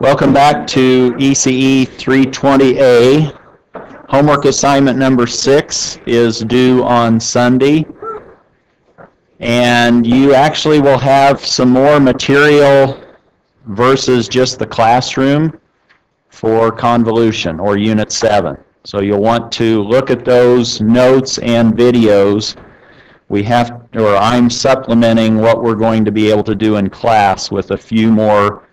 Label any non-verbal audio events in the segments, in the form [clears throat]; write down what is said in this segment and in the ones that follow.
Welcome back to ECE 320A. Homework assignment number six is due on Sunday. And you actually will have some more material versus just the classroom for convolution or unit seven. So you'll want to look at those notes and videos we have, or I'm supplementing what we're going to be able to do in class with a few more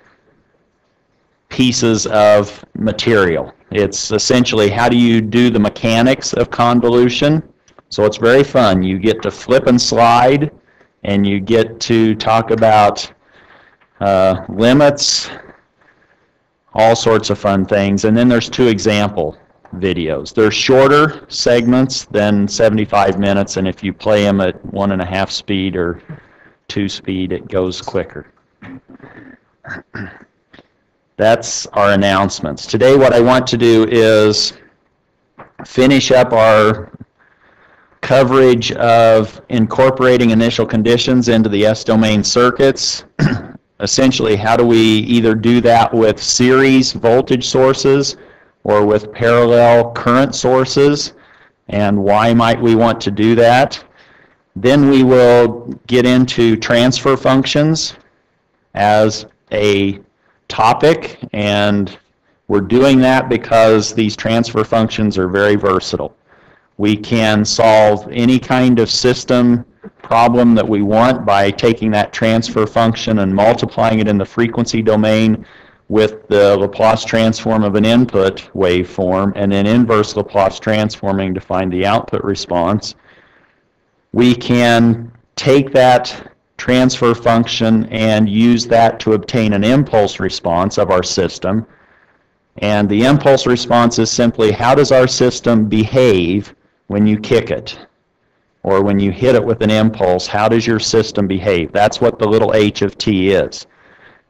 pieces of material. It's essentially how do you do the mechanics of convolution. So it's very fun. You get to flip and slide, and you get to talk about uh, limits, all sorts of fun things. And then there's two examples videos. They're shorter segments than 75 minutes, and if you play them at one and a half speed or two speed, it goes quicker. [clears throat] That's our announcements. Today what I want to do is finish up our coverage of incorporating initial conditions into the S-domain circuits. [clears throat] Essentially, how do we either do that with series voltage sources or with parallel current sources and why might we want to do that. Then we will get into transfer functions as a topic and we're doing that because these transfer functions are very versatile. We can solve any kind of system problem that we want by taking that transfer function and multiplying it in the frequency domain with the Laplace transform of an input waveform and then inverse Laplace transforming to find the output response, we can take that transfer function and use that to obtain an impulse response of our system. And the impulse response is simply how does our system behave when you kick it? Or when you hit it with an impulse, how does your system behave? That's what the little h of t is.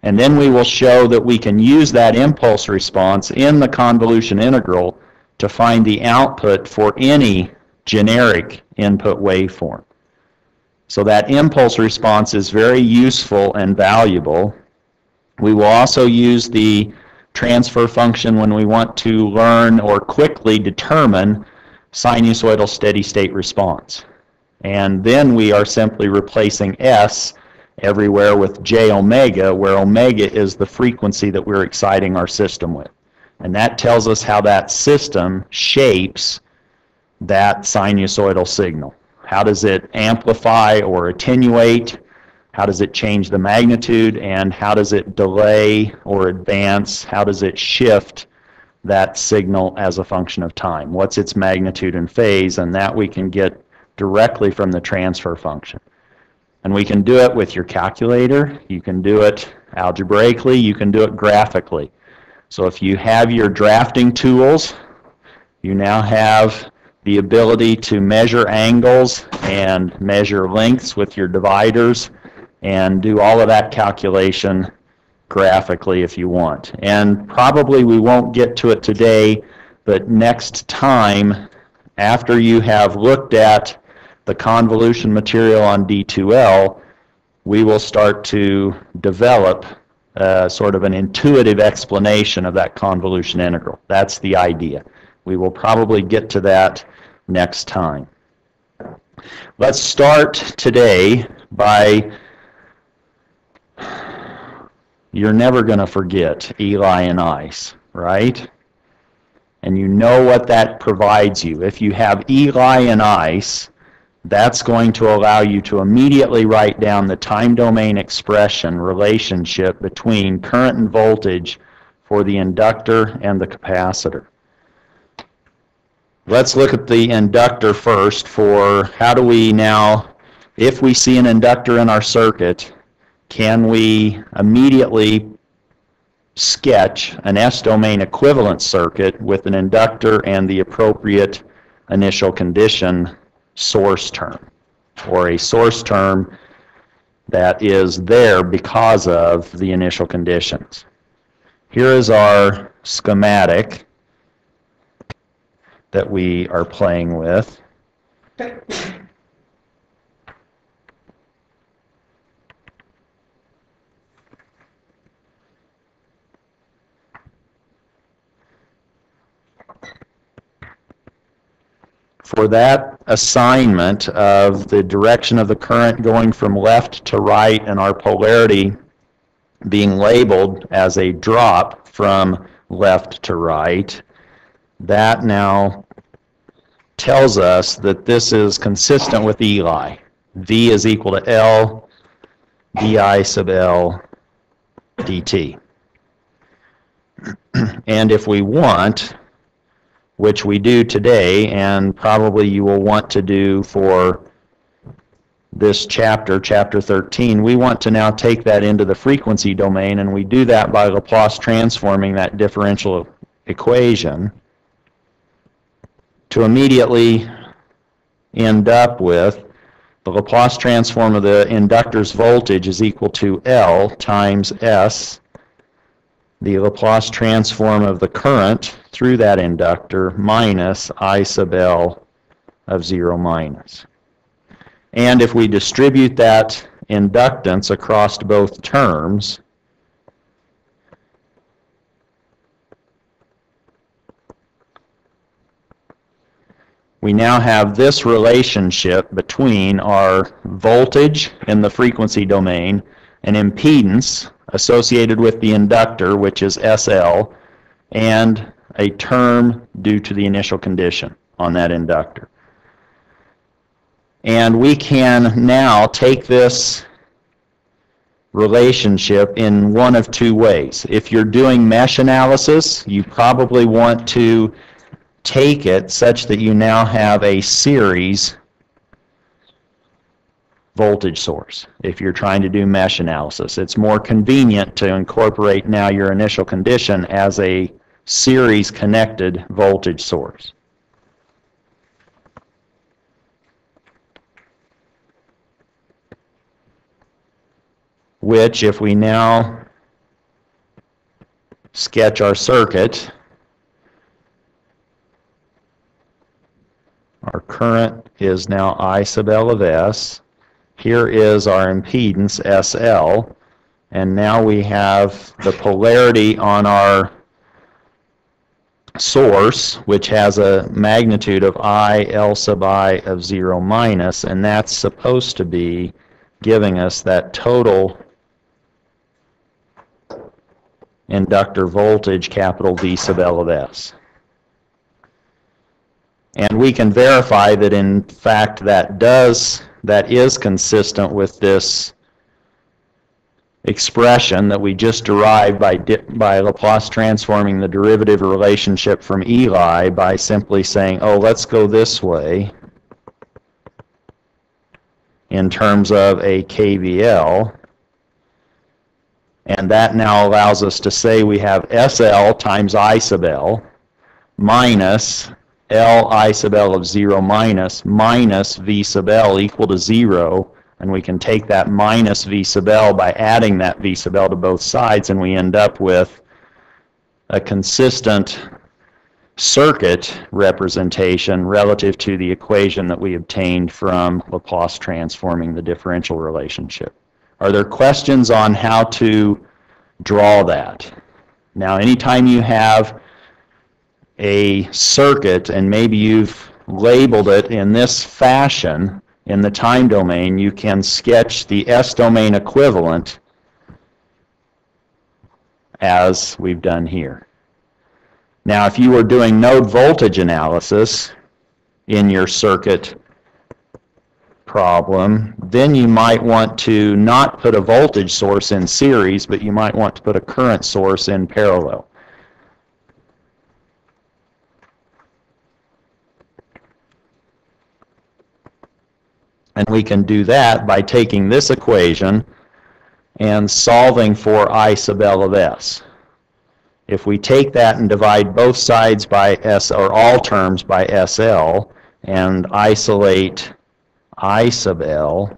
And then we will show that we can use that impulse response in the convolution integral to find the output for any generic input waveform. So that impulse response is very useful and valuable. We will also use the transfer function when we want to learn or quickly determine sinusoidal steady state response. And then we are simply replacing S everywhere with j omega, where omega is the frequency that we're exciting our system with. And that tells us how that system shapes that sinusoidal signal. How does it amplify or attenuate? How does it change the magnitude? And how does it delay or advance? How does it shift that signal as a function of time? What's its magnitude and phase? And that we can get directly from the transfer function. And we can do it with your calculator. You can do it algebraically. You can do it graphically. So if you have your drafting tools, you now have the ability to measure angles and measure lengths with your dividers and do all of that calculation graphically if you want. And probably we won't get to it today, but next time, after you have looked at the convolution material on D2L, we will start to develop uh, sort of an intuitive explanation of that convolution integral. That's the idea. We will probably get to that next time. Let's start today by you're never going to forget Eli and Ice, right? And you know what that provides you. If you have Eli and Ice, that's going to allow you to immediately write down the time domain expression relationship between current and voltage for the inductor and the capacitor. Let's look at the inductor first for how do we now, if we see an inductor in our circuit, can we immediately sketch an S-domain equivalent circuit with an inductor and the appropriate initial condition source term or a source term that is there because of the initial conditions. Here is our schematic that we are playing with. [laughs] for that assignment of the direction of the current going from left to right and our polarity being labeled as a drop from left to right, that now tells us that this is consistent with Eli. V is equal to L di sub L dt. [clears throat] and if we want, which we do today, and probably you will want to do for this chapter, chapter 13, we want to now take that into the frequency domain, and we do that by Laplace transforming that differential equation to immediately end up with the Laplace transform of the inductor's voltage is equal to L times S, the Laplace transform of the current through that inductor minus I sub L of 0 minus. And if we distribute that inductance across both terms, we now have this relationship between our voltage in the frequency domain and impedance associated with the inductor, which is SL, and a term due to the initial condition on that inductor. And we can now take this relationship in one of two ways. If you're doing mesh analysis, you probably want to take it such that you now have a series voltage source if you're trying to do mesh analysis. It's more convenient to incorporate now your initial condition as a series connected voltage source. Which, if we now sketch our circuit, Our current is now I sub L of S. Here is our impedance, SL. And now we have the polarity on our source, which has a magnitude of I L sub I of 0 minus, and that's supposed to be giving us that total inductor voltage, capital V sub L of S. And we can verify that in fact that does, that is consistent with this expression that we just derived by, by Laplace transforming the derivative relationship from Eli by simply saying, oh, let's go this way in terms of a KVL. And that now allows us to say we have SL times I sub L minus L I sub L of 0 minus minus V sub L equal to 0, and we can take that minus V sub L by adding that V sub L to both sides, and we end up with a consistent circuit representation relative to the equation that we obtained from Laplace transforming the differential relationship. Are there questions on how to draw that? Now, anytime you have a circuit and maybe you've labeled it in this fashion in the time domain, you can sketch the S domain equivalent as we've done here. Now, if you were doing node voltage analysis in your circuit problem, then you might want to not put a voltage source in series, but you might want to put a current source in parallel. And we can do that by taking this equation and solving for I sub L of S. If we take that and divide both sides by S, or all terms by SL, and isolate I sub L,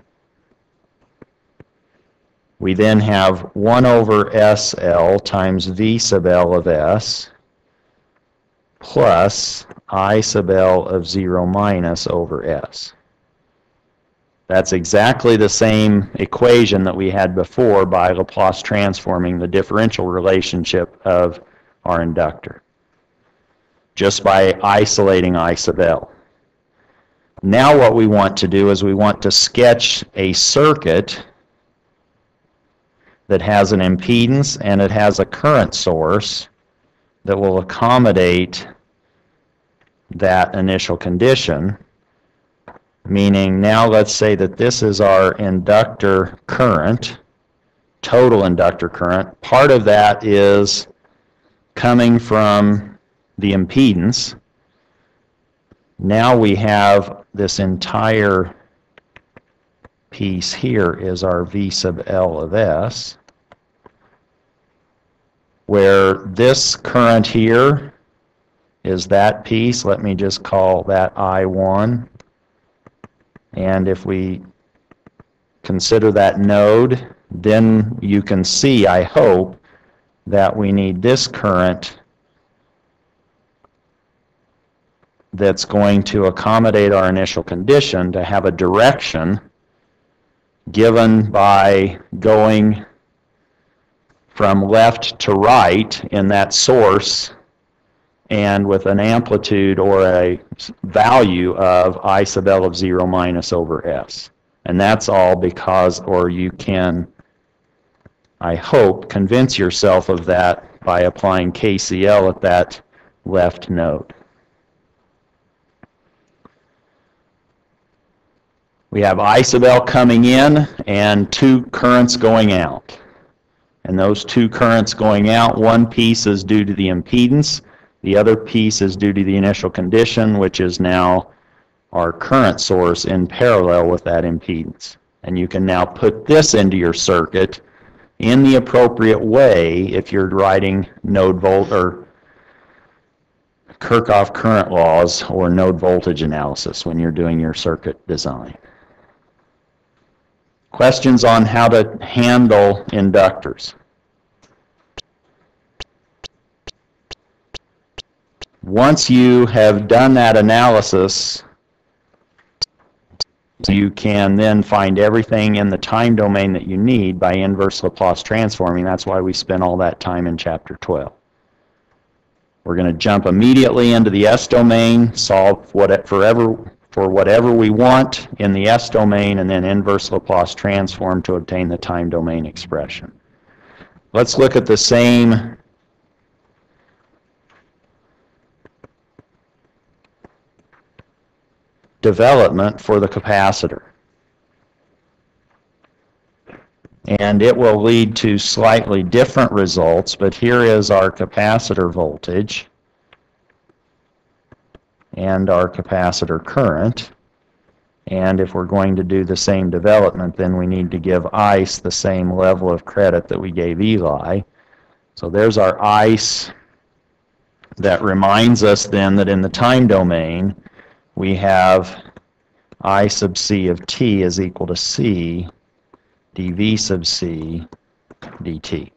we then have 1 over SL times V sub L of S plus I sub L of 0 minus over S. That's exactly the same equation that we had before by Laplace transforming the differential relationship of our inductor, just by isolating I sub L. Now what we want to do is we want to sketch a circuit that has an impedance and it has a current source that will accommodate that initial condition. Meaning now let's say that this is our inductor current, total inductor current. Part of that is coming from the impedance. Now we have this entire piece here is our V sub L of S, where this current here is that piece. Let me just call that I1. And if we consider that node, then you can see, I hope, that we need this current that's going to accommodate our initial condition to have a direction given by going from left to right in that source and with an amplitude or a value of I sub L of 0 minus over S. And that's all because, or you can, I hope, convince yourself of that by applying KCL at that left node. We have I sub L coming in and two currents going out. And those two currents going out, one piece is due to the impedance, the other piece is due to the initial condition, which is now our current source in parallel with that impedance. And you can now put this into your circuit in the appropriate way if you're writing node volt or Kirchhoff current laws or node voltage analysis when you're doing your circuit design. Questions on how to handle inductors. Once you have done that analysis, you can then find everything in the time domain that you need by inverse Laplace transforming. That's why we spent all that time in Chapter 12. We're going to jump immediately into the S domain, solve what forever for whatever we want in the S domain, and then inverse Laplace transform to obtain the time domain expression. Let's look at the same development for the capacitor. And it will lead to slightly different results, but here is our capacitor voltage and our capacitor current. And if we're going to do the same development, then we need to give ICE the same level of credit that we gave Eli. So there's our ICE that reminds us then that in the time domain, we have I sub c of t is equal to c dv sub c dt.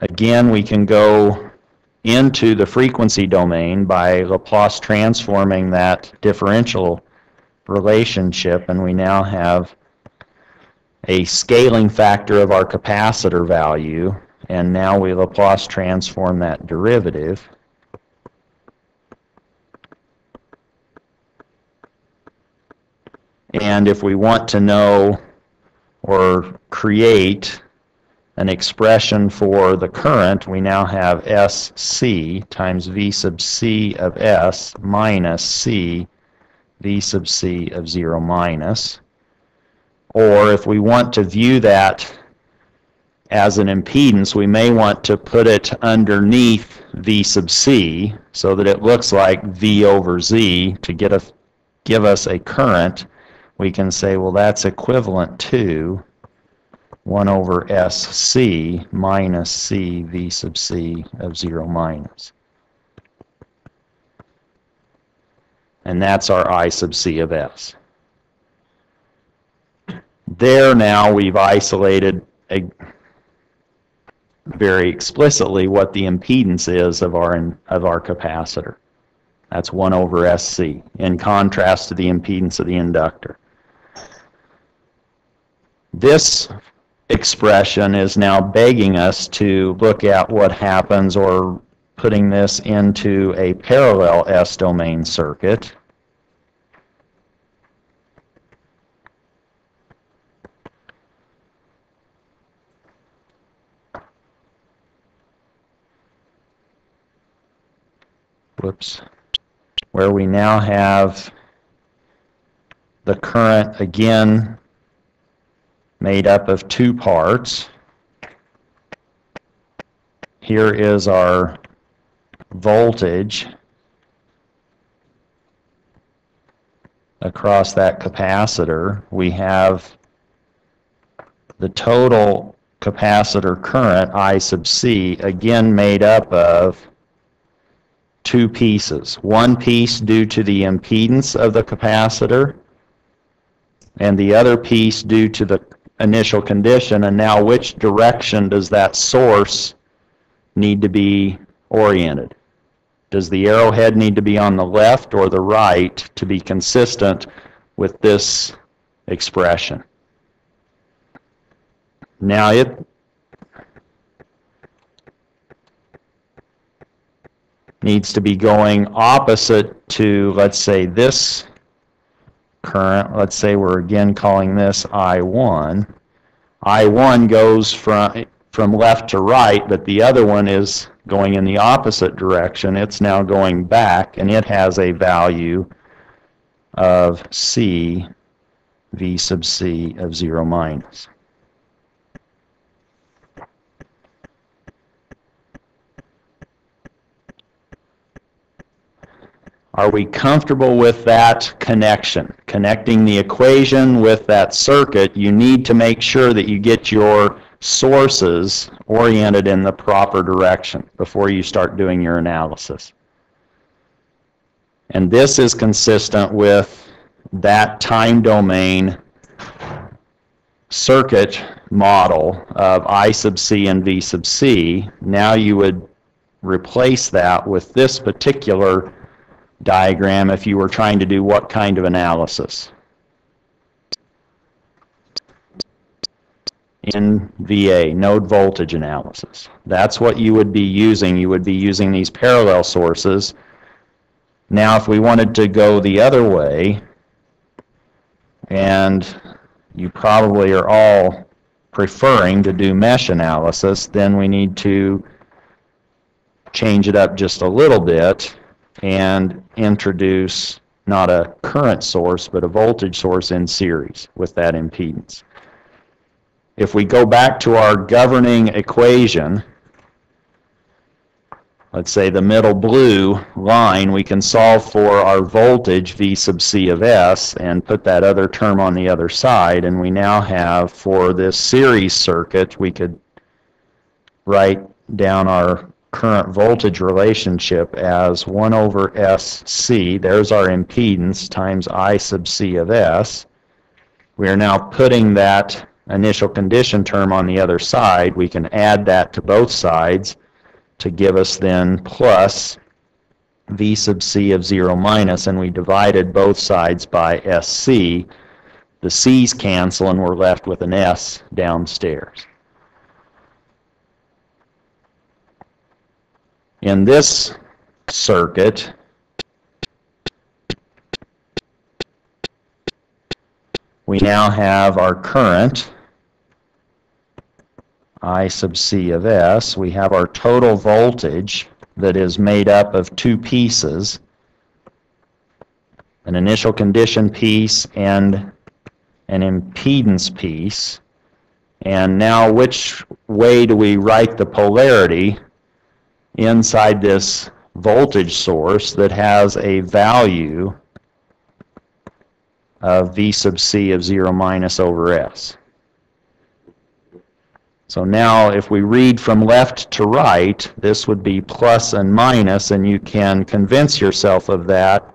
Again, we can go into the frequency domain by Laplace transforming that differential relationship, and we now have a scaling factor of our capacitor value, and now we Laplace transform that derivative. And if we want to know or create an expression for the current, we now have SC times V sub C of S minus C V sub C of 0 minus. Or if we want to view that as an impedance, we may want to put it underneath V sub C so that it looks like V over Z to get a, give us a current. We can say, well, that's equivalent to 1 over SC minus C V sub C of 0 minus. And that's our I sub C of S. There now we've isolated a, very explicitly what the impedance is of our, of our capacitor. That's 1 over SC, in contrast to the impedance of the inductor. This expression is now begging us to look at what happens or putting this into a parallel S-domain circuit. Whoops. Where we now have the current again made up of two parts. Here is our voltage across that capacitor. We have the total capacitor current, I sub C, again made up of two pieces. One piece due to the impedance of the capacitor, and the other piece due to the initial condition, and now which direction does that source need to be oriented? Does the arrowhead need to be on the left or the right to be consistent with this expression? Now it needs to be going opposite to, let's say, this current, let's say we're again calling this I1. I1 goes from, from left to right, but the other one is going in the opposite direction. It's now going back, and it has a value of C, V sub C of 0 minus. Are we comfortable with that connection? Connecting the equation with that circuit, you need to make sure that you get your sources oriented in the proper direction before you start doing your analysis. And this is consistent with that time domain circuit model of I sub C and V sub C. Now you would replace that with this particular diagram if you were trying to do what kind of analysis? NVA, node voltage analysis. That's what you would be using. You would be using these parallel sources. Now, if we wanted to go the other way, and you probably are all preferring to do mesh analysis, then we need to change it up just a little bit and introduce not a current source, but a voltage source in series with that impedance. If we go back to our governing equation, let's say the middle blue line, we can solve for our voltage V sub C of S and put that other term on the other side, and we now have for this series circuit, we could write down our current voltage relationship as 1 over SC, there's our impedance, times I sub C of S. We are now putting that initial condition term on the other side. We can add that to both sides to give us then plus V sub C of 0 minus, and we divided both sides by SC. The C's cancel, and we're left with an S downstairs. in this circuit, we now have our current, I sub C of S. We have our total voltage that is made up of two pieces, an initial condition piece and an impedance piece. And now which way do we write the polarity? inside this voltage source that has a value of V sub C of 0 minus over S. So now if we read from left to right, this would be plus and minus, and you can convince yourself of that.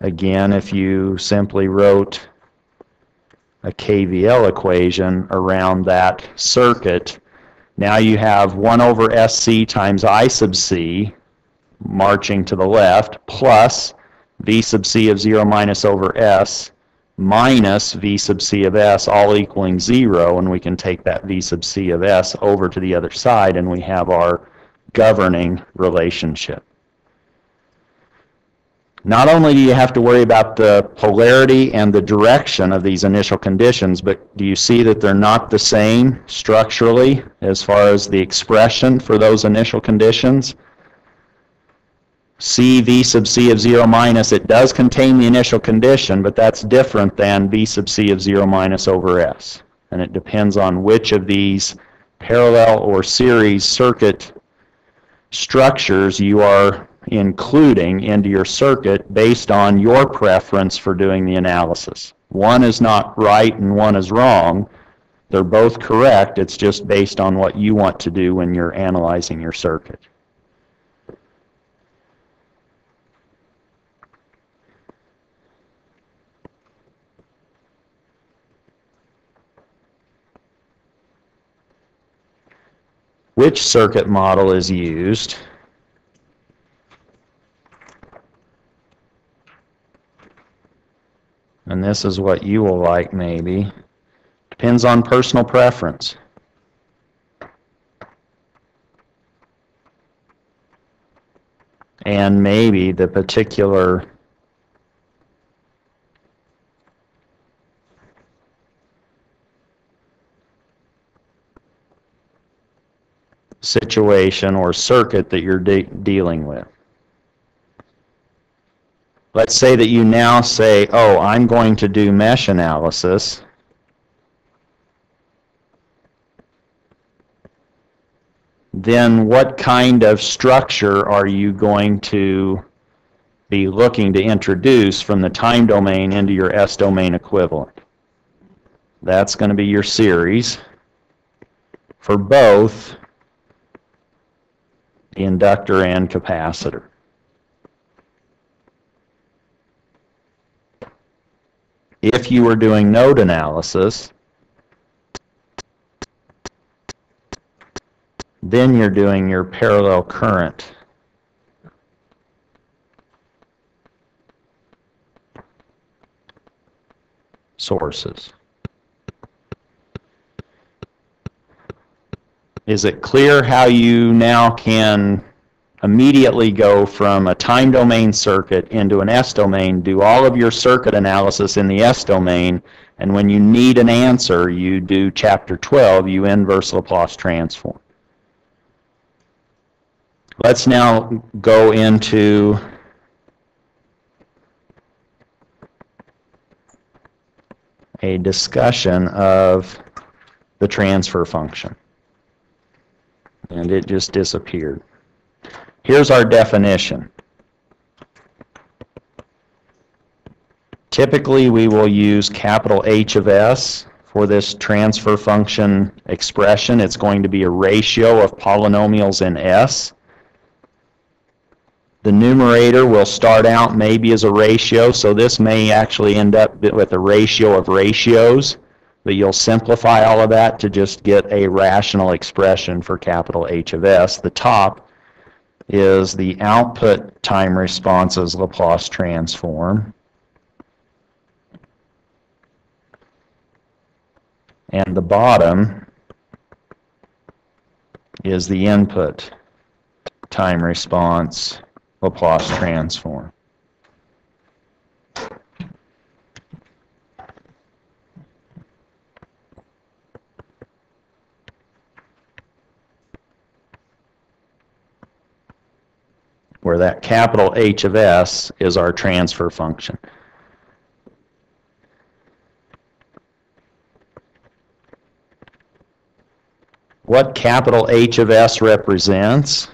Again if you simply wrote a KVL equation around that circuit now you have 1 over SC times I sub C marching to the left plus V sub C of 0 minus over S minus V sub C of S all equaling zero, and we can take that V sub C of S over to the other side, and we have our governing relationship. Not only do you have to worry about the polarity and the direction of these initial conditions, but do you see that they're not the same structurally as far as the expression for those initial conditions? C V sub C of 0 minus, it does contain the initial condition, but that's different than V sub C of 0 minus over S. And it depends on which of these parallel or series circuit structures you are including into your circuit based on your preference for doing the analysis. One is not right and one is wrong. They're both correct. It's just based on what you want to do when you're analyzing your circuit. Which circuit model is used? and this is what you will like maybe. Depends on personal preference. And maybe the particular situation or circuit that you're de dealing with. Let's say that you now say, oh, I'm going to do mesh analysis. Then what kind of structure are you going to be looking to introduce from the time domain into your S domain equivalent? That's going to be your series for both the inductor and capacitor. if you were doing node analysis, then you're doing your parallel current. sources. Is it clear how you now can immediately go from a time domain circuit into an S domain, do all of your circuit analysis in the S domain, and when you need an answer, you do chapter 12, you inverse Laplace transform. Let's now go into a discussion of the transfer function. And it just disappeared. Here's our definition. Typically, we will use capital H of S for this transfer function expression. It's going to be a ratio of polynomials in S. The numerator will start out maybe as a ratio, so this may actually end up with a ratio of ratios, but you'll simplify all of that to just get a rational expression for capital H of S. The top is the output time responses Laplace transform. And the bottom is the input time response Laplace transform. Where that capital H of S is our transfer function. What capital H of S represents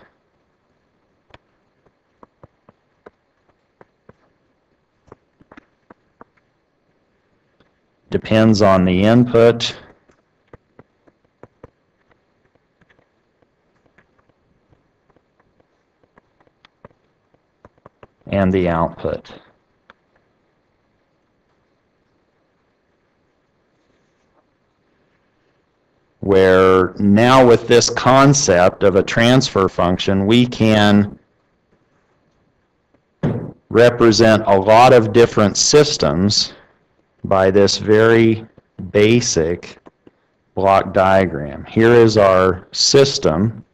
depends on the input and the output. Where now with this concept of a transfer function, we can represent a lot of different systems by this very basic block diagram. Here is our system,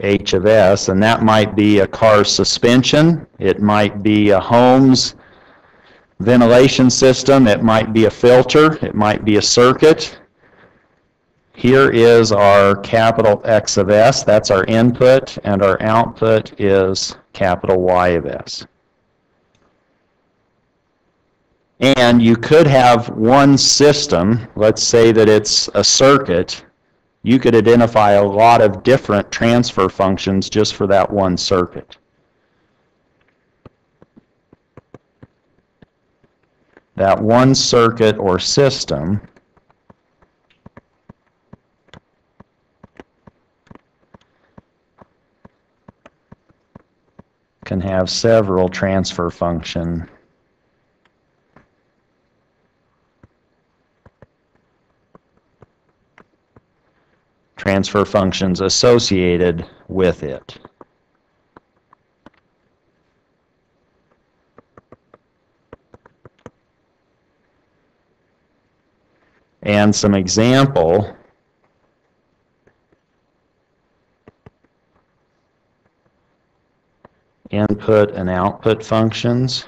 H of S, and that might be a car suspension, it might be a home's ventilation system, it might be a filter, it might be a circuit. Here is our capital X of S, that's our input, and our output is capital Y of S. And you could have one system, let's say that it's a circuit, you could identify a lot of different transfer functions just for that one circuit. That one circuit or system can have several transfer function transfer functions associated with it. And some example input and output functions.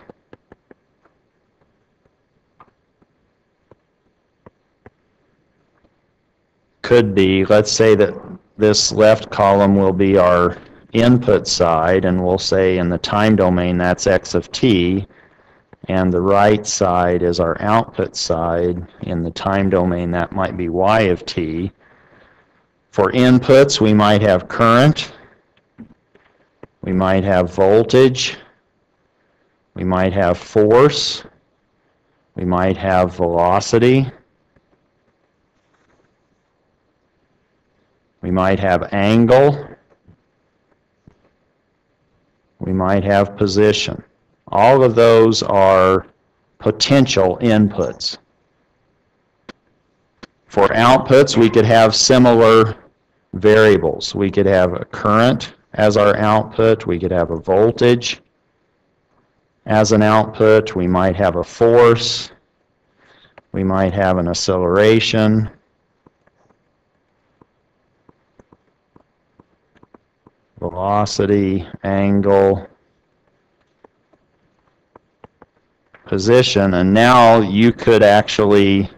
Could be, let's say that this left column will be our input side, and we'll say in the time domain that's x of t, and the right side is our output side. In the time domain, that might be y of t. For inputs, we might have current, we might have voltage. We might have force. We might have velocity. We might have angle. We might have position. All of those are potential inputs. For outputs, we could have similar variables. We could have a current, as our output. We could have a voltage as an output. We might have a force. We might have an acceleration. Velocity, angle, position, and now you could actually,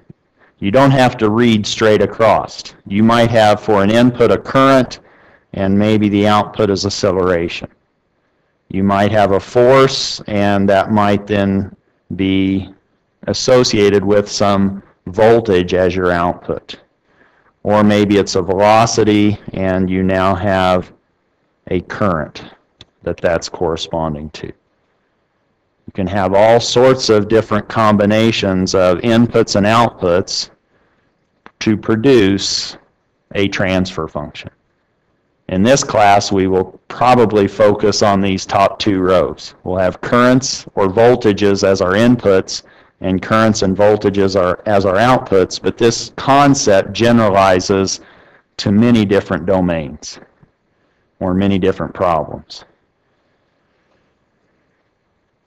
you don't have to read straight across. You might have for an input a current, and maybe the output is acceleration. You might have a force, and that might then be associated with some voltage as your output. Or maybe it's a velocity, and you now have a current that that's corresponding to. You can have all sorts of different combinations of inputs and outputs to produce a transfer function. In this class, we will probably focus on these top two rows. We'll have currents or voltages as our inputs and currents and voltages are, as our outputs, but this concept generalizes to many different domains or many different problems.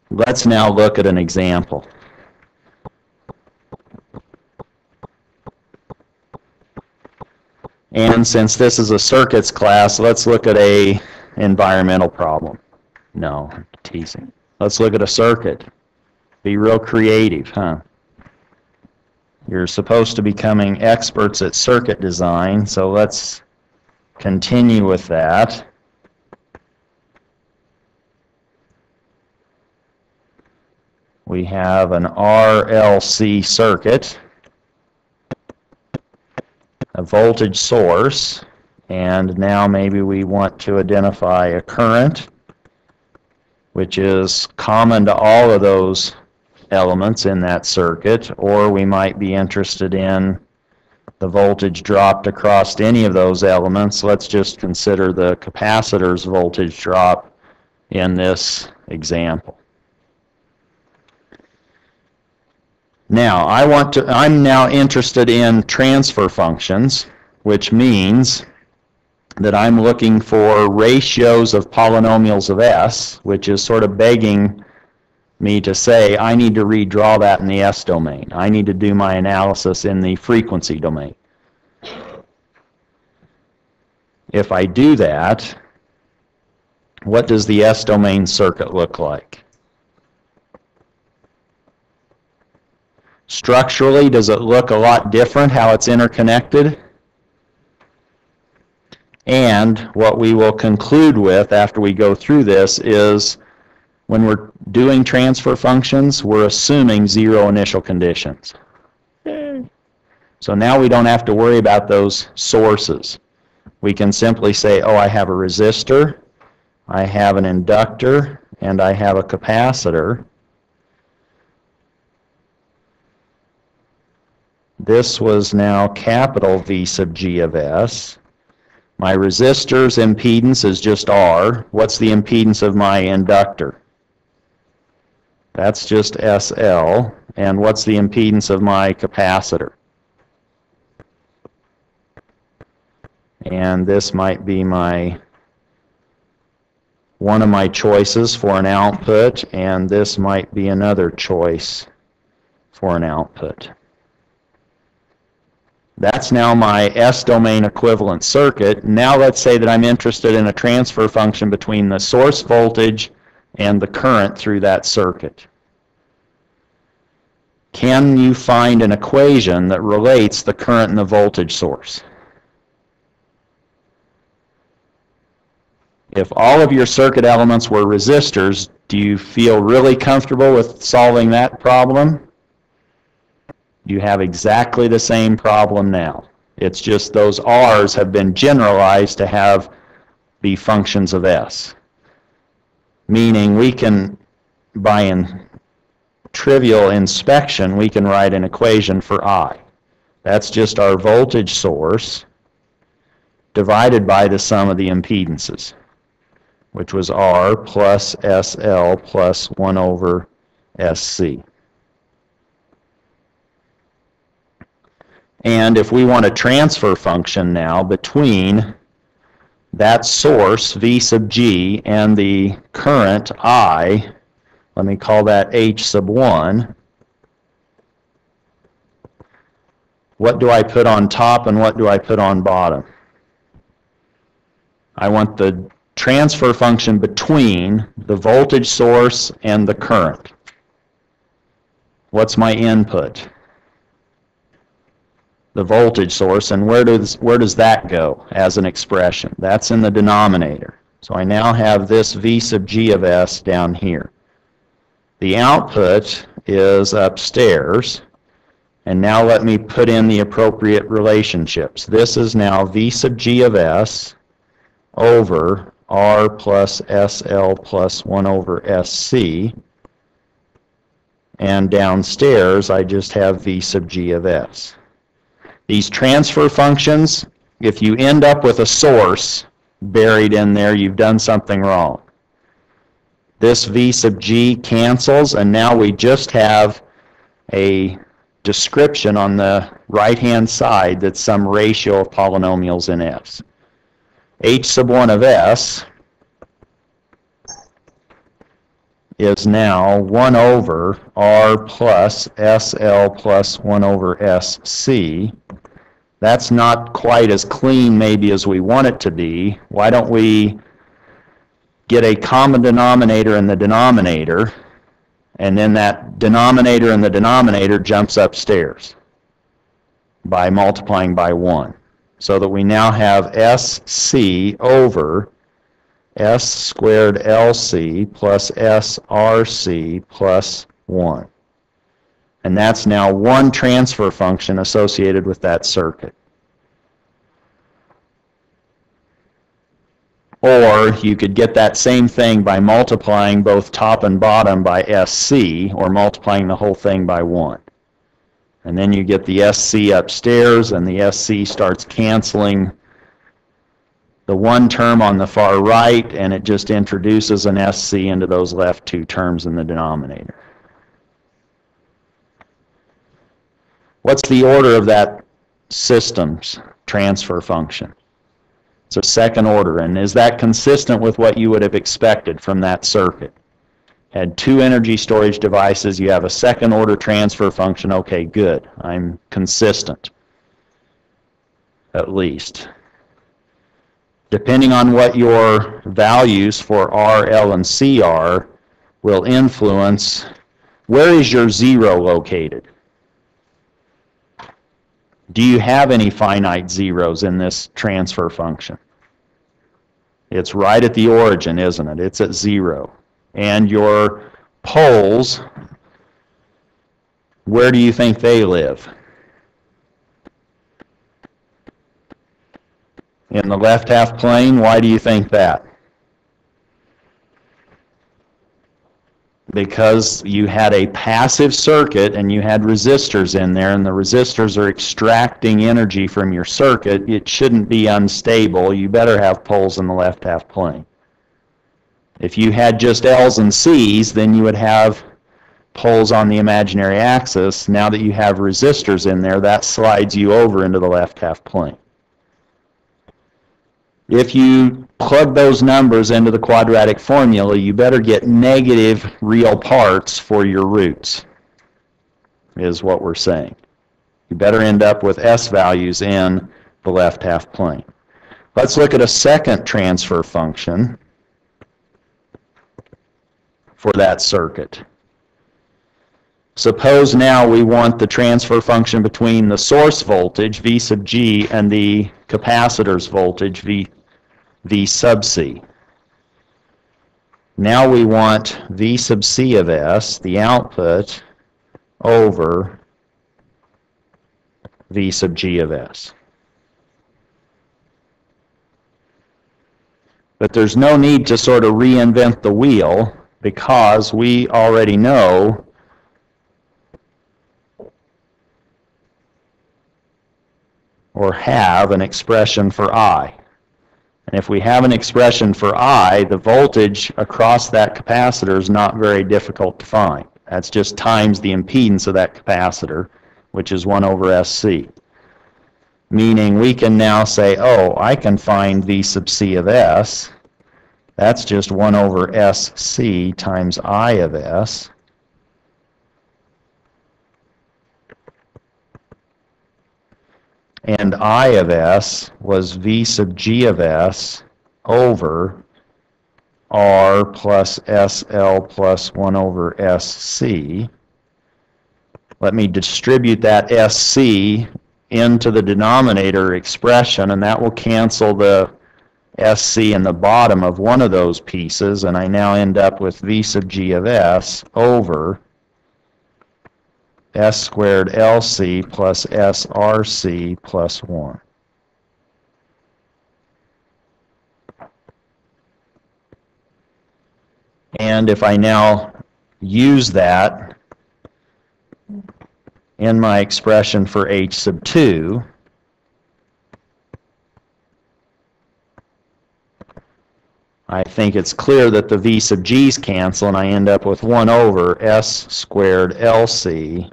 Let's now look at an example. And since this is a circuits class, let's look at a environmental problem. No, teasing. Let's look at a circuit. Be real creative, huh? You're supposed to be becoming experts at circuit design, so let's continue with that. We have an RLC circuit a voltage source, and now maybe we want to identify a current, which is common to all of those elements in that circuit, or we might be interested in the voltage dropped across any of those elements. Let's just consider the capacitor's voltage drop in this example. Now, I want to, I'm now interested in transfer functions, which means that I'm looking for ratios of polynomials of S, which is sort of begging me to say, I need to redraw that in the S domain. I need to do my analysis in the frequency domain. If I do that, what does the S domain circuit look like? Structurally, does it look a lot different how it's interconnected? And what we will conclude with after we go through this is when we're doing transfer functions, we're assuming zero initial conditions. So now we don't have to worry about those sources. We can simply say, oh, I have a resistor, I have an inductor, and I have a capacitor. This was now capital V sub G of S. My resistor's impedance is just R. What's the impedance of my inductor? That's just SL. And what's the impedance of my capacitor? And this might be my one of my choices for an output, and this might be another choice for an output. That's now my S-domain equivalent circuit. Now let's say that I'm interested in a transfer function between the source voltage and the current through that circuit. Can you find an equation that relates the current and the voltage source? If all of your circuit elements were resistors, do you feel really comfortable with solving that problem? You have exactly the same problem now. It's just those R's have been generalized to have the functions of S. Meaning we can, by in trivial inspection, we can write an equation for I. That's just our voltage source divided by the sum of the impedances which was R plus SL plus 1 over SC. And if we want a transfer function now between that source, V sub G, and the current I, let me call that H sub 1, what do I put on top and what do I put on bottom? I want the transfer function between the voltage source and the current. What's my input? The voltage source, and where does, where does that go as an expression? That's in the denominator. So I now have this V sub G of S down here. The output is upstairs, and now let me put in the appropriate relationships. This is now V sub G of S over R plus SL plus 1 over SC. And downstairs, I just have V sub G of S. These transfer functions, if you end up with a source buried in there, you've done something wrong. This V sub G cancels, and now we just have a description on the right-hand side that's some ratio of polynomials in S h sub 1 of s is now 1 over r plus sl plus 1 over sc. That's not quite as clean maybe as we want it to be. Why don't we get a common denominator in the denominator, and then that denominator in the denominator jumps upstairs by multiplying by 1 so that we now have SC over S squared LC plus SRC plus 1. And that's now one transfer function associated with that circuit. Or you could get that same thing by multiplying both top and bottom by SC, or multiplying the whole thing by 1. And then you get the SC upstairs, and the SC starts canceling the one term on the far right, and it just introduces an SC into those left two terms in the denominator. What's the order of that system's transfer function? It's a second order, and is that consistent with what you would have expected from that circuit? had two energy storage devices, you have a second order transfer function, okay, good. I'm consistent, at least. Depending on what your values for R, L, and C are, will influence where is your zero located. Do you have any finite zeros in this transfer function? It's right at the origin, isn't it? It's at zero. And your poles, where do you think they live? In the left half plane, why do you think that? Because you had a passive circuit and you had resistors in there and the resistors are extracting energy from your circuit, it shouldn't be unstable. You better have poles in the left half plane. If you had just L's and C's, then you would have poles on the imaginary axis. Now that you have resistors in there, that slides you over into the left half plane. If you plug those numbers into the quadratic formula, you better get negative real parts for your roots, is what we're saying. You better end up with S values in the left half plane. Let's look at a second transfer function for that circuit. Suppose now we want the transfer function between the source voltage, V sub G, and the capacitor's voltage, V V sub C. Now we want V sub C of S, the output, over V sub G of S. But there's no need to sort of reinvent the wheel because we already know or have an expression for I. And if we have an expression for I, the voltage across that capacitor is not very difficult to find. That's just times the impedance of that capacitor, which is 1 over SC. Meaning we can now say, oh, I can find V sub C of S. That's just 1 over SC times I of S. and I of S was V sub G of S over R plus SL plus 1 over SC. Let me distribute that SC into the denominator expression, and that will cancel the SC in the bottom of one of those pieces, and I now end up with V sub G of S over S squared LC plus SRC plus 1. And if I now use that in my expression for H sub 2, I think it's clear that the V sub g's cancel and I end up with 1 over S squared LC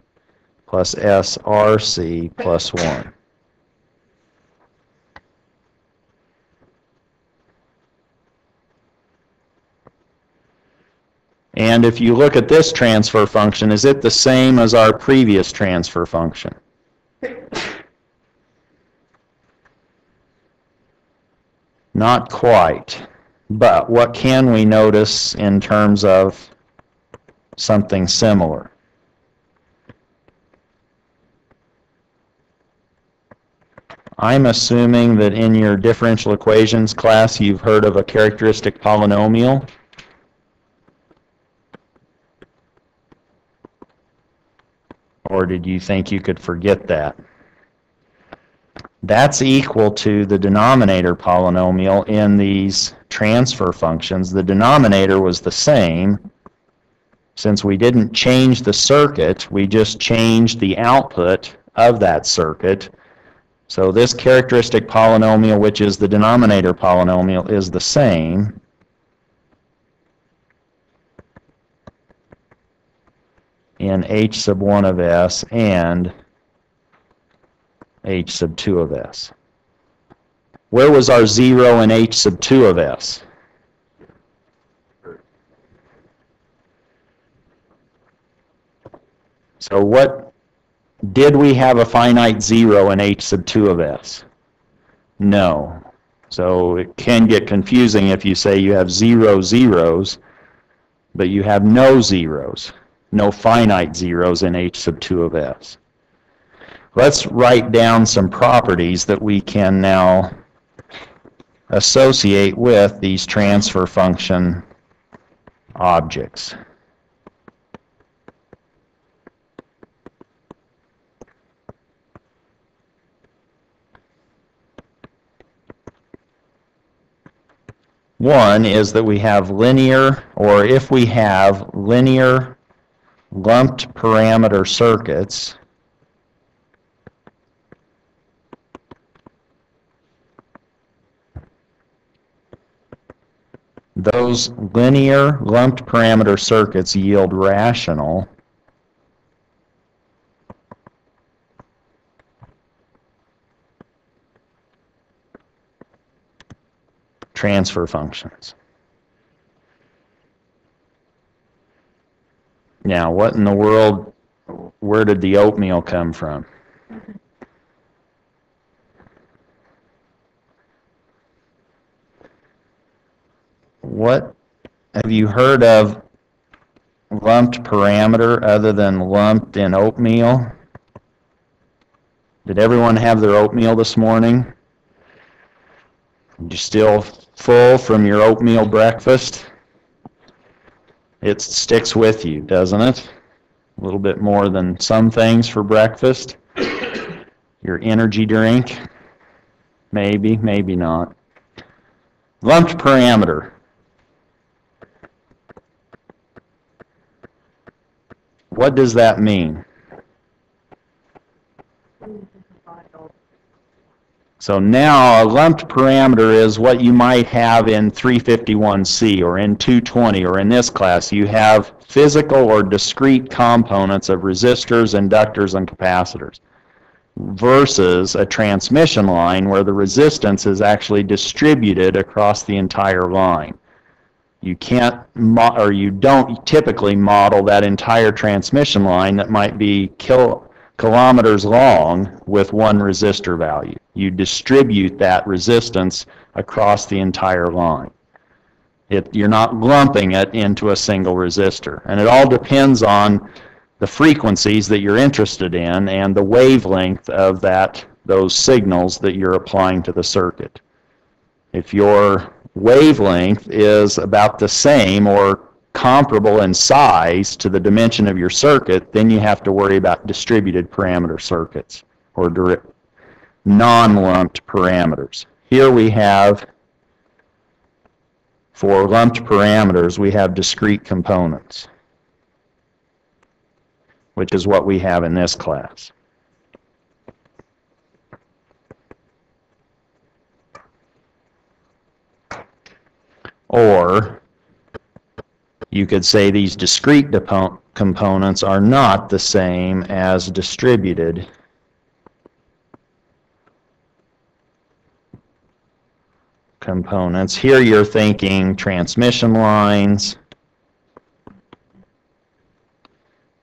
plus SRC plus 1. And if you look at this transfer function, is it the same as our previous transfer function? Not quite. But what can we notice in terms of something similar? I'm assuming that in your differential equations class you've heard of a characteristic polynomial. Or did you think you could forget that? That's equal to the denominator polynomial in these transfer functions. The denominator was the same. Since we didn't change the circuit, we just changed the output of that circuit. So this characteristic polynomial, which is the denominator polynomial, is the same. in h sub 1 of s and h sub 2 of s. Where was our 0 in h sub 2 of s? So what did we have a finite zero in h sub 2 of s? No. So it can get confusing if you say you have zero zeros, but you have no zeros, no finite zeros in h sub 2 of s. Let's write down some properties that we can now associate with these transfer function objects. One is that we have linear, or if we have linear lumped parameter circuits, those linear lumped parameter circuits yield rational transfer functions. Now, what in the world, where did the oatmeal come from? What have you heard of lumped parameter other than lumped in oatmeal? Did everyone have their oatmeal this morning? Do You still full from your oatmeal breakfast? It sticks with you, doesn't it? A little bit more than some things for breakfast. Your energy drink? Maybe, maybe not. Lumped parameter. What does that mean? So now a lumped parameter is what you might have in 351C or in 220 or in this class. You have physical or discrete components of resistors, inductors, and capacitors versus a transmission line where the resistance is actually distributed across the entire line. You can't, or you don't typically model that entire transmission line that might be kil kilometers long with one resistor value. You distribute that resistance across the entire line. It, you're not lumping it into a single resistor. And it all depends on the frequencies that you're interested in and the wavelength of that those signals that you're applying to the circuit. If your wavelength is about the same or comparable in size to the dimension of your circuit, then you have to worry about distributed parameter circuits or non-lumped parameters. Here we have, for lumped parameters, we have discrete components, which is what we have in this class. Or you could say these discrete components are not the same as distributed components. Here you're thinking transmission lines.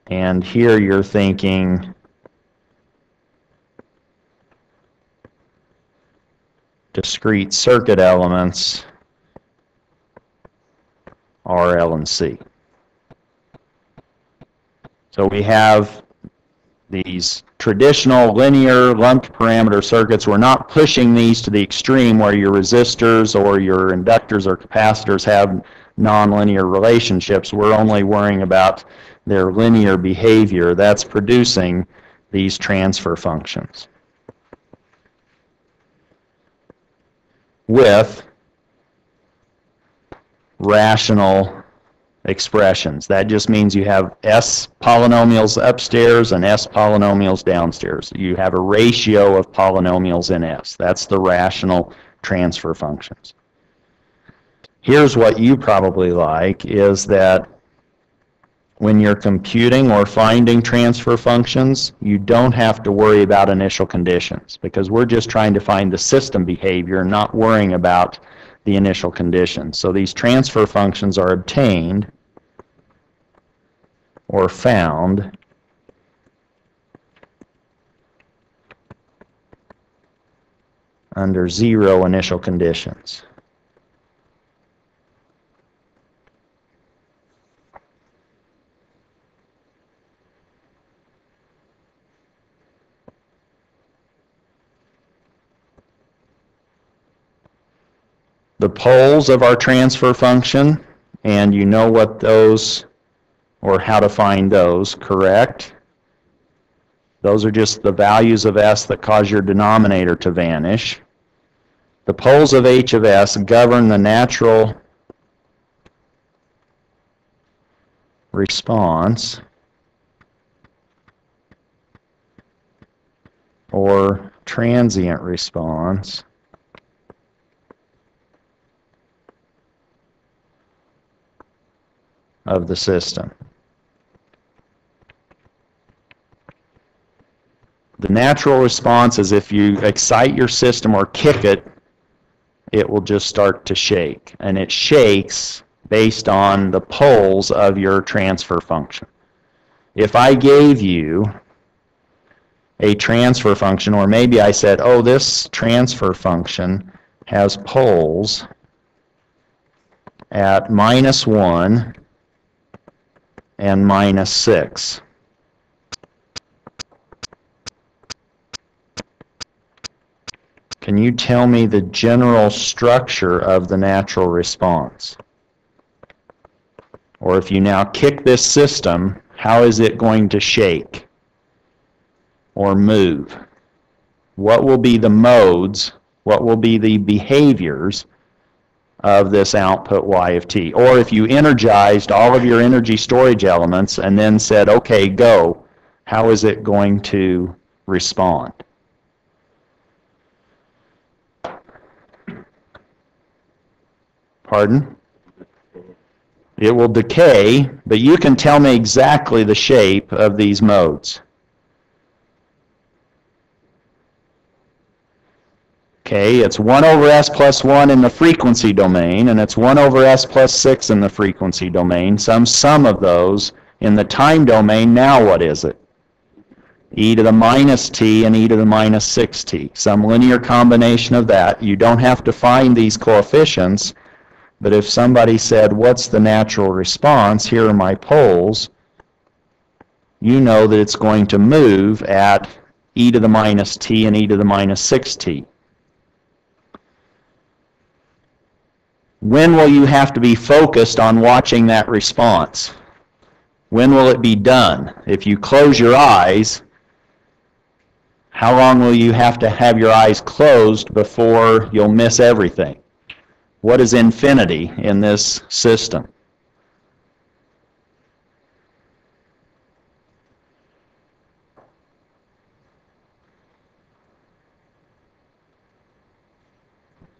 And here you're thinking discrete circuit elements R, L, and C. So we have these traditional linear lumped parameter circuits. We're not pushing these to the extreme where your resistors or your inductors or capacitors have nonlinear relationships. We're only worrying about their linear behavior that's producing these transfer functions. With rational expressions. That just means you have S polynomials upstairs and S polynomials downstairs. You have a ratio of polynomials in S. That's the rational transfer functions. Here's what you probably like is that when you're computing or finding transfer functions, you don't have to worry about initial conditions because we're just trying to find the system behavior, not worrying about the initial condition. So these transfer functions are obtained or found under zero initial conditions. The poles of our transfer function, and you know what those, or how to find those, correct? Those are just the values of s that cause your denominator to vanish. The poles of h of s govern the natural response or transient response of the system. The natural response is if you excite your system or kick it, it will just start to shake. And it shakes based on the poles of your transfer function. If I gave you a transfer function, or maybe I said, oh, this transfer function has poles at minus 1 and minus 6. Can you tell me the general structure of the natural response? Or if you now kick this system, how is it going to shake or move? What will be the modes, what will be the behaviors of this output y of t. Or if you energized all of your energy storage elements and then said, okay, go, how is it going to respond? Pardon? It will decay, but you can tell me exactly the shape of these modes. Okay, it's 1 over s plus 1 in the frequency domain, and it's 1 over s plus 6 in the frequency domain. Some sum of those in the time domain, now what is it? e to the minus t and e to the minus 6t. Some linear combination of that. You don't have to find these coefficients, but if somebody said, what's the natural response? Here are my poles. You know that it's going to move at e to the minus t and e to the minus 6t. When will you have to be focused on watching that response? When will it be done? If you close your eyes, how long will you have to have your eyes closed before you'll miss everything? What is infinity in this system?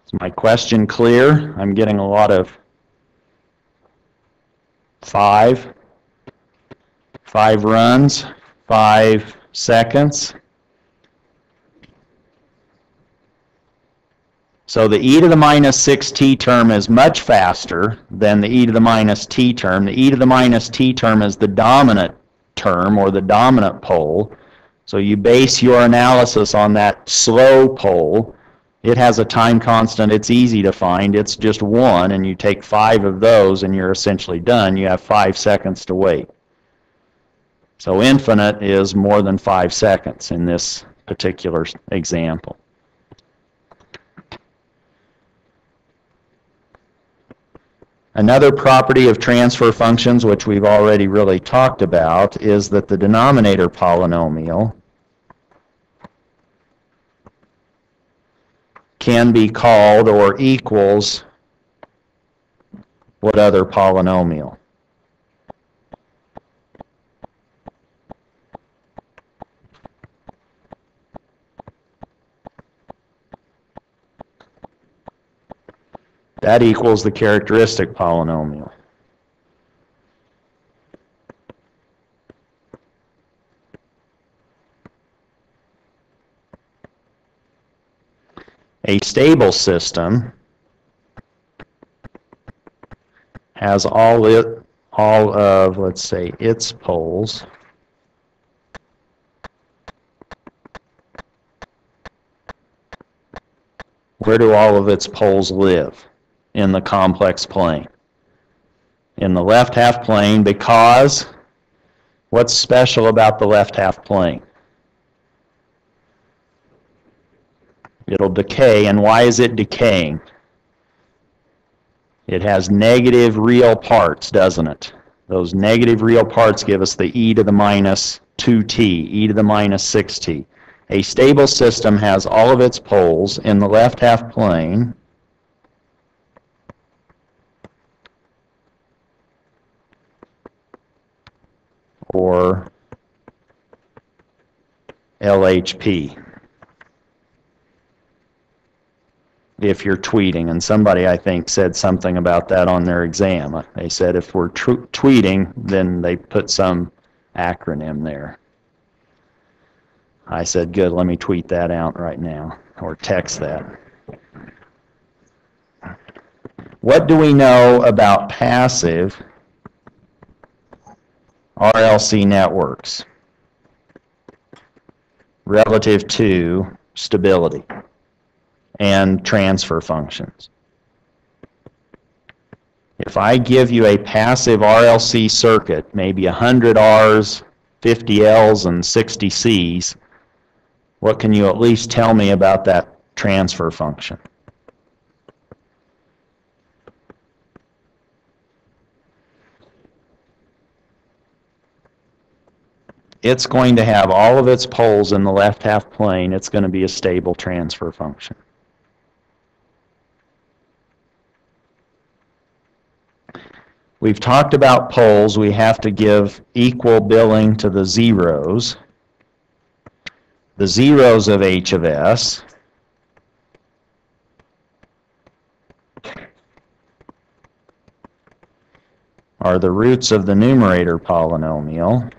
Is my question clear? I'm getting a lot of five, five runs, five seconds. So the e to the minus 6t term is much faster than the e to the minus t term. The e to the minus t term is the dominant term or the dominant pole. So you base your analysis on that slow pole it has a time constant. It's easy to find. It's just one, and you take five of those, and you're essentially done. You have five seconds to wait. So infinite is more than five seconds in this particular example. Another property of transfer functions, which we've already really talked about, is that the denominator polynomial can be called or equals what other polynomial? That equals the characteristic polynomial. A stable system has all it all of let's say its poles where do all of its poles live in the complex plane? In the left half plane because what's special about the left half plane? It'll decay, and why is it decaying? It has negative real parts, doesn't it? Those negative real parts give us the e to the minus 2t, e to the minus 6t. A stable system has all of its poles in the left half plane or LHP. If you're tweeting, and somebody I think said something about that on their exam. They said if we're tweeting, then they put some acronym there. I said, good, let me tweet that out right now, or text that. What do we know about passive RLC networks relative to stability and transfer functions? If I give you a passive RLC circuit, maybe 100 Rs, 50 Ls, and 60 Cs, what can you at least tell me about that transfer function? It's going to have all of its poles in the left half plane. It's going to be a stable transfer function. We've talked about poles. We have to give equal billing to the zeros the zeros of h of s are the roots of the numerator polynomial.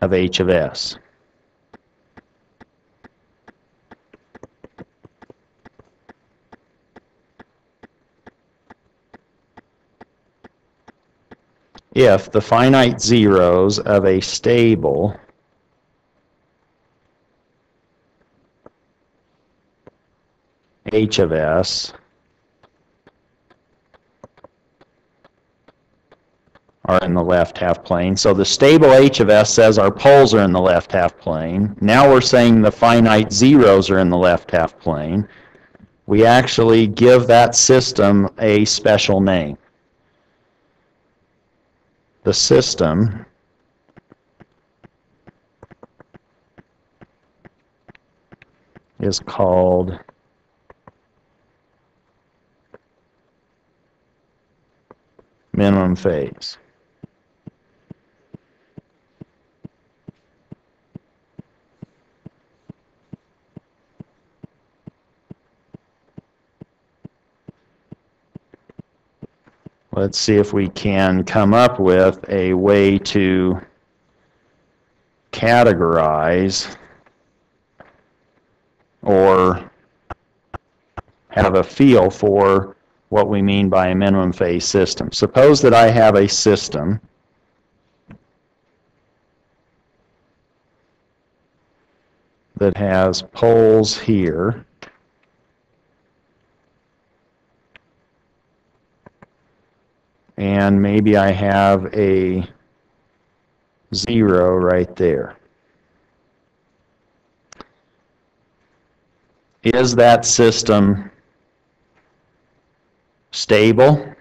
Of h of s. if the finite zeros of a stable h of s are in the left half plane. So the stable h of s says our poles are in the left half plane. Now we're saying the finite zeros are in the left half plane. We actually give that system a special name the system is called minimum phase. Let's see if we can come up with a way to categorize or have a feel for what we mean by a minimum phase system. Suppose that I have a system that has poles here and maybe I have a zero right there. Is that system stable?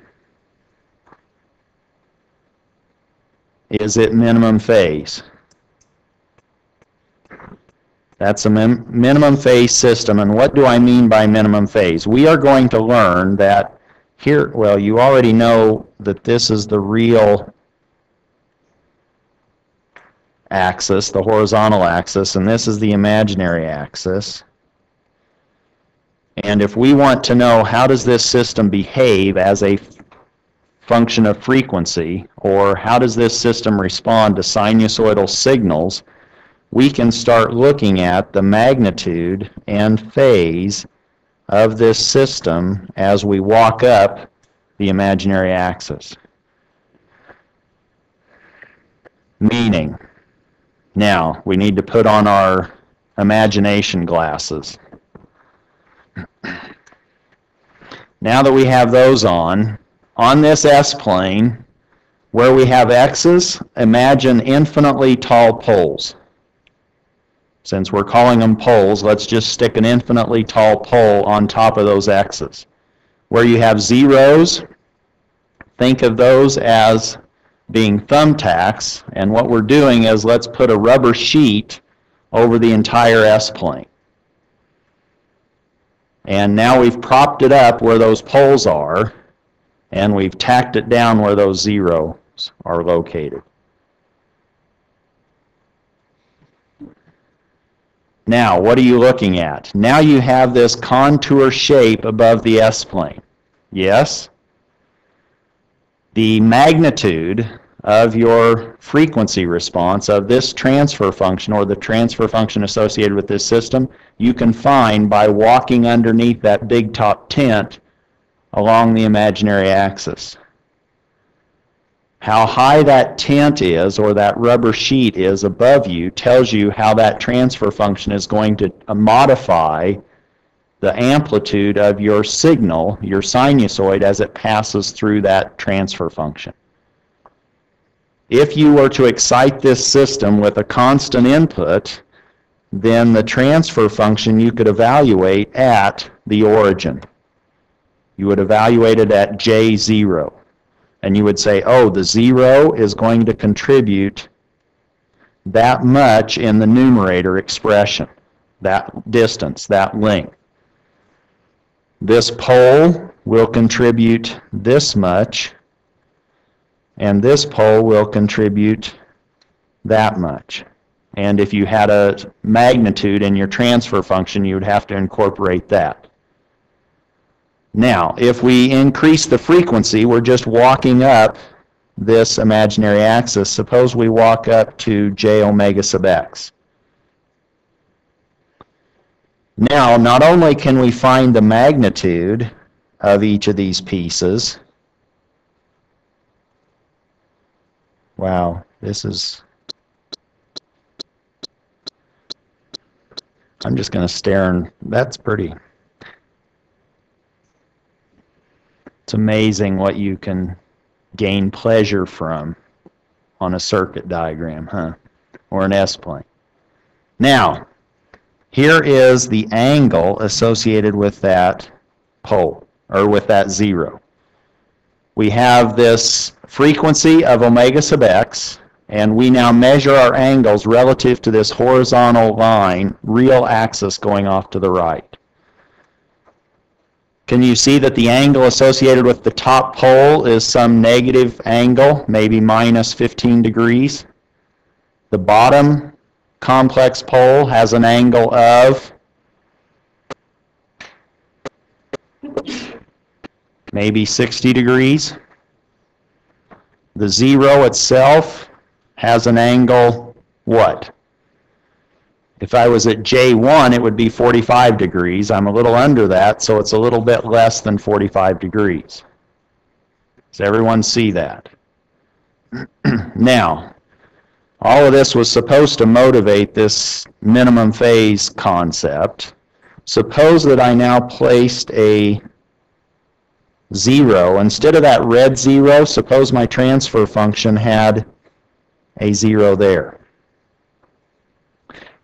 Is it minimum phase? That's a minimum phase system. And what do I mean by minimum phase? We are going to learn that here, well, you already know that this is the real axis, the horizontal axis, and this is the imaginary axis. And if we want to know how does this system behave as a function of frequency, or how does this system respond to sinusoidal signals, we can start looking at the magnitude and phase of this system as we walk up the imaginary axis. Meaning, now we need to put on our imagination glasses. [clears throat] Now that we have those on, on this S-plane, where we have x's, imagine infinitely tall poles. Since we're calling them poles, let's just stick an infinitely tall pole on top of those x's. Where you have zeros, think of those as being thumbtacks, and what we're doing is let's put a rubber sheet over the entire S-plane. And now we've propped it up where those poles are, and we've tacked it down where those zeros are located. Now, what are you looking at? Now you have this contour shape above the S-plane. Yes? The magnitude of your frequency response of this transfer function or the transfer function associated with this system, you can find by walking underneath that big top tent along the imaginary axis. How high that tent is or that rubber sheet is above you tells you how that transfer function is going to uh, modify the amplitude of your signal, your sinusoid, as it passes through that transfer function. If you were to excite this system with a constant input, then the transfer function you could evaluate at the origin. You would evaluate it at J0. And you would say, oh, the 0 is going to contribute that much in the numerator expression, that distance, that length. This pole will contribute this much and this pole will contribute that much. And if you had a magnitude in your transfer function, you would have to incorporate that. Now, if we increase the frequency, we're just walking up this imaginary axis. Suppose we walk up to j omega sub x. Now, not only can we find the magnitude of each of these pieces, Wow, this is... I'm just going to stare and that's pretty... It's amazing what you can gain pleasure from on a circuit diagram, huh? Or an S-plane. Now, here is the angle associated with that pole, or with that zero. We have this frequency of omega sub x, and we now measure our angles relative to this horizontal line, real axis going off to the right. Can you see that the angle associated with the top pole is some negative angle, maybe minus 15 degrees? The bottom complex pole has an angle of maybe 60 degrees. The zero itself has an angle, what? If I was at J1, it would be 45 degrees. I'm a little under that, so it's a little bit less than 45 degrees. Does everyone see that? [clears throat] now, all of this was supposed to motivate this minimum phase concept. Suppose that I now placed a zero. Instead of that red zero, suppose my transfer function had a zero there.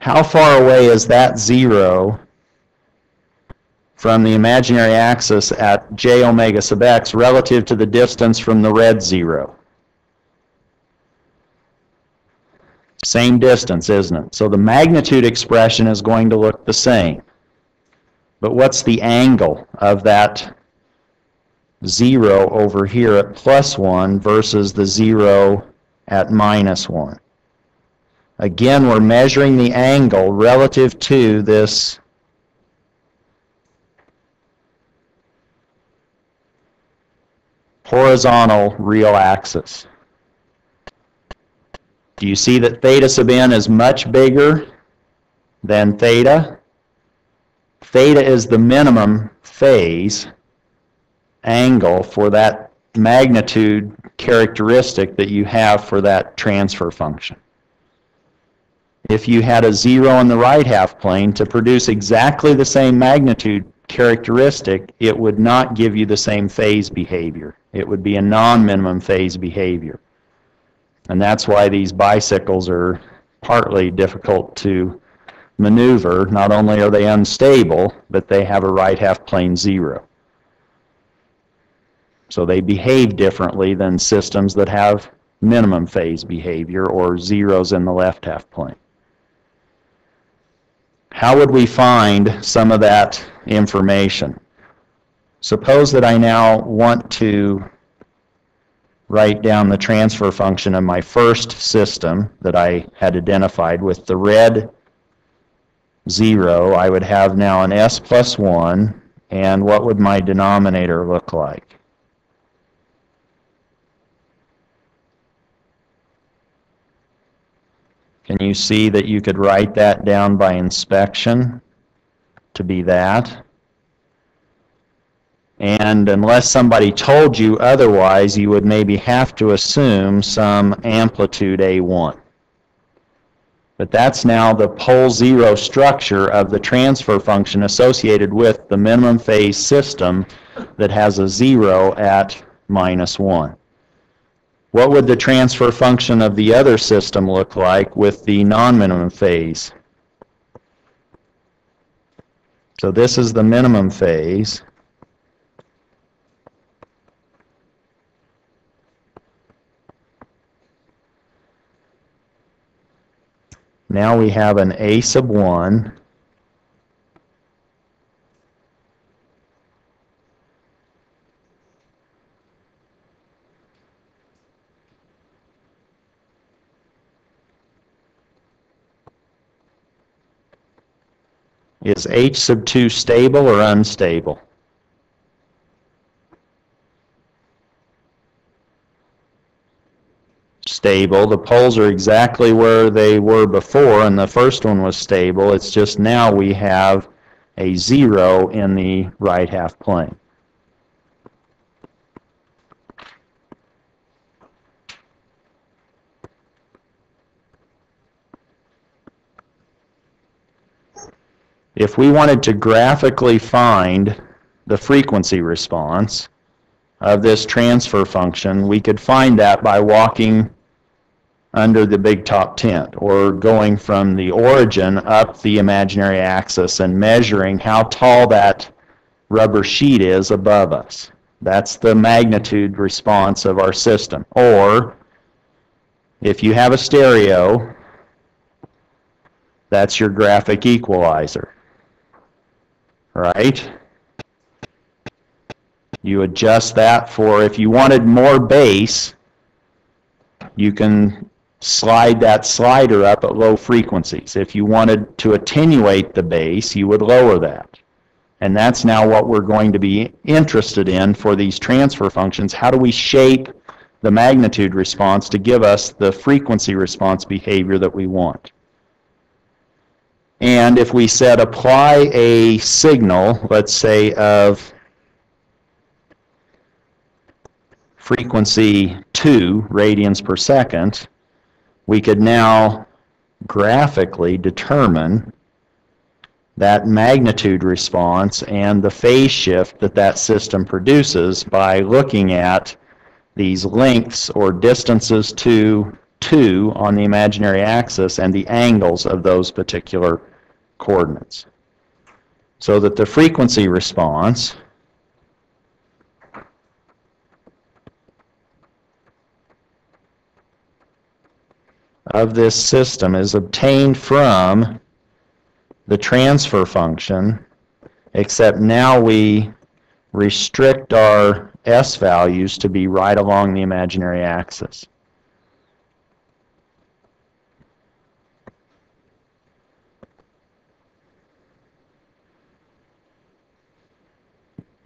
How far away is that zero from the imaginary axis at j omega sub x relative to the distance from the red zero? Same distance, isn't it? So the magnitude expression is going to look the same. But what's the angle of that 0 over here at plus 1 versus the 0 at minus 1. Again, we're measuring the angle relative to this horizontal real axis. Do you see that theta sub n is much bigger than theta? Theta is the minimum phase angle for that magnitude characteristic that you have for that transfer function. If you had a zero in the right half plane to produce exactly the same magnitude characteristic, it would not give you the same phase behavior. It would be a non-minimum phase behavior. And that's why these bicycles are partly difficult to maneuver. Not only are they unstable, but they have a right half plane zero. So they behave differently than systems that have minimum phase behavior or zeros in the left half plane. How would we find some of that information? Suppose that I now want to write down the transfer function of my first system that I had identified with the red 0. I would have now an s plus 1, and what would my denominator look like? Can you see that you could write that down by inspection to be that? And unless somebody told you otherwise, you would maybe have to assume some amplitude A1. But that's now the pole zero structure of the transfer function associated with the minimum phase system that has a zero at minus 1. What would the transfer function of the other system look like with the non-minimum phase? So this is the minimum phase. Now we have an A sub 1 Is H sub 2 stable or unstable? Stable. The poles are exactly where they were before, and the first one was stable. It's just now we have a zero in the right half plane. If we wanted to graphically find the frequency response of this transfer function, we could find that by walking under the big top tent or going from the origin up the imaginary axis and measuring how tall that rubber sheet is above us. That's the magnitude response of our system. Or if you have a stereo, that's your graphic equalizer right? You adjust that for if you wanted more bass, you can slide that slider up at low frequencies. If you wanted to attenuate the bass, you would lower that. And that's now what we're going to be interested in for these transfer functions. How do we shape the magnitude response to give us the frequency response behavior that we want? And if we said apply a signal, let's say of frequency 2 radians per second, we could now graphically determine that magnitude response and the phase shift that that system produces by looking at these lengths or distances to 2 on the imaginary axis and the angles of those particular coordinates. So that the frequency response of this system is obtained from the transfer function, except now we restrict our S values to be right along the imaginary axis.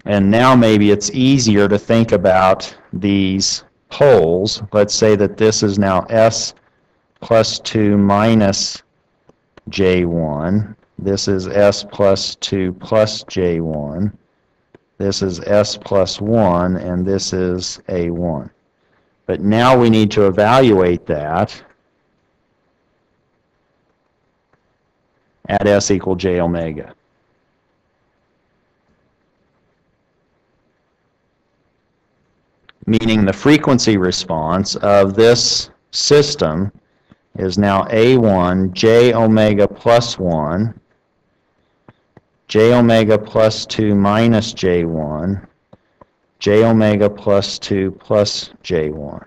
And now maybe it's easier to think about these poles. Let's say that this is now S plus 2 minus J1. This is S plus 2 plus J1. This is S plus 1, and this is A1. But now we need to evaluate that at S equal J omega. Meaning the frequency response of this system is now A1 J omega plus 1 j omega plus 2 minus j1, j omega plus 2 plus j1.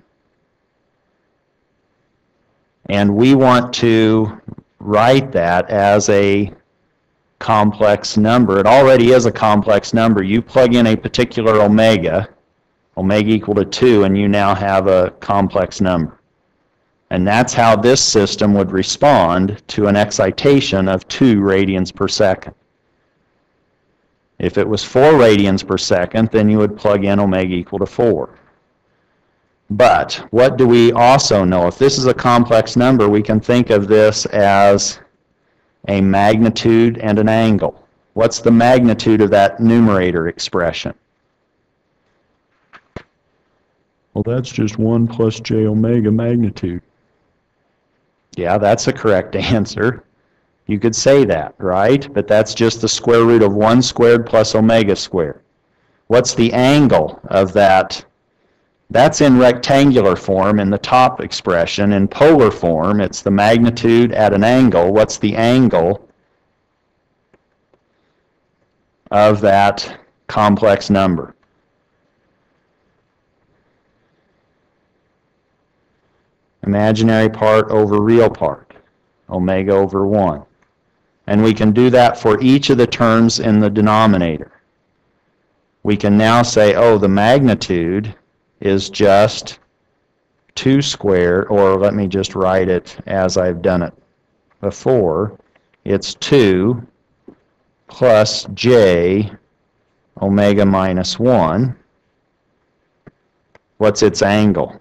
And we want to write that as a complex number. It already is a complex number. You plug in a particular omega, omega equal to 2, and you now have a complex number. And that's how this system would respond to an excitation of 2 radians per second. If it was 4 radians per second, then you would plug in omega equal to 4. But what do we also know? If this is a complex number, we can think of this as a magnitude and an angle. What's the magnitude of that numerator expression? Well, that's just 1 plus j omega magnitude. Yeah, that's a correct [laughs] answer. You could say that, right? But that's just the square root of 1 squared plus omega squared. What's the angle of that? That's in rectangular form in the top expression. In polar form, it's the magnitude at an angle. What's the angle of that complex number? Imaginary part over real part, omega over 1. And we can do that for each of the terms in the denominator. We can now say, oh, the magnitude is just 2 squared, or let me just write it as I've done it before. It's 2 plus j omega minus 1. What's its angle?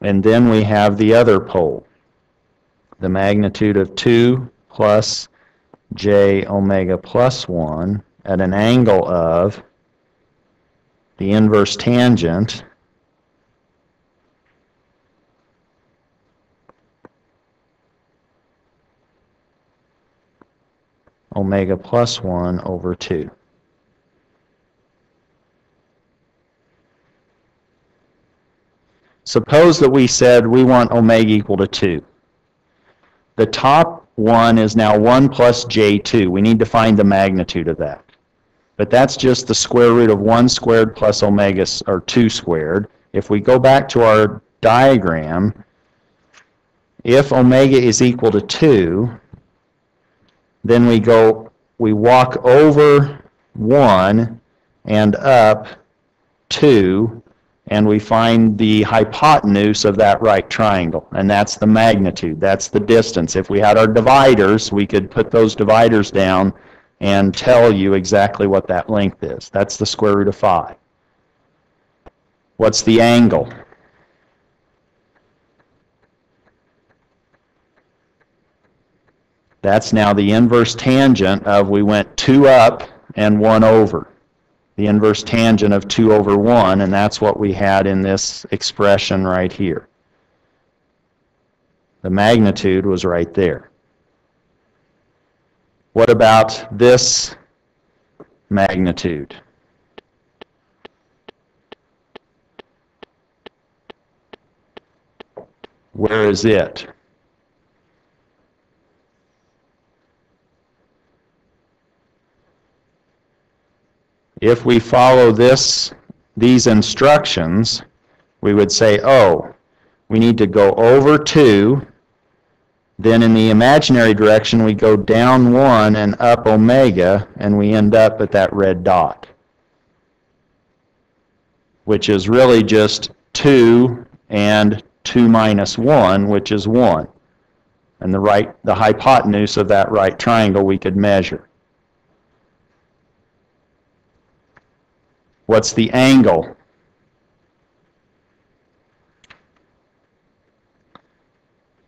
And then we have the other pole, the magnitude of 2 plus j omega plus 1 at an angle of the inverse tangent omega plus 1 over 2. Suppose that we said we want omega equal to 2. The top one is now 1 plus j2. We need to find the magnitude of that. But that's just the square root of 1 squared plus omega, or 2 squared. If we go back to our diagram, if omega is equal to 2, then we go, we walk over 1 and up 2 and we find the hypotenuse of that right triangle, and that's the magnitude, that's the distance. If we had our dividers, we could put those dividers down and tell you exactly what that length is. That's the square root of 5. What's the angle? That's now the inverse tangent of we went 2 up and 1 over the inverse tangent of 2 over 1, and that's what we had in this expression right here. The magnitude was right there. What about this magnitude? Where is it? If we follow this, these instructions, we would say, oh, we need to go over 2, then in the imaginary direction we go down 1 and up omega, and we end up at that red dot, which is really just 2 and 2 minus 1, which is 1. And the right, the hypotenuse of that right triangle we could measure. What's the angle?